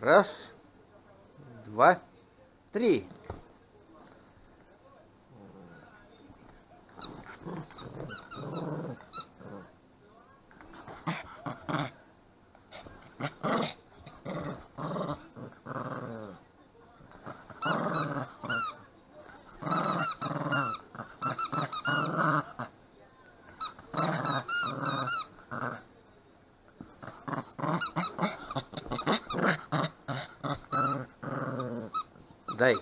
Раз, два, три. だい。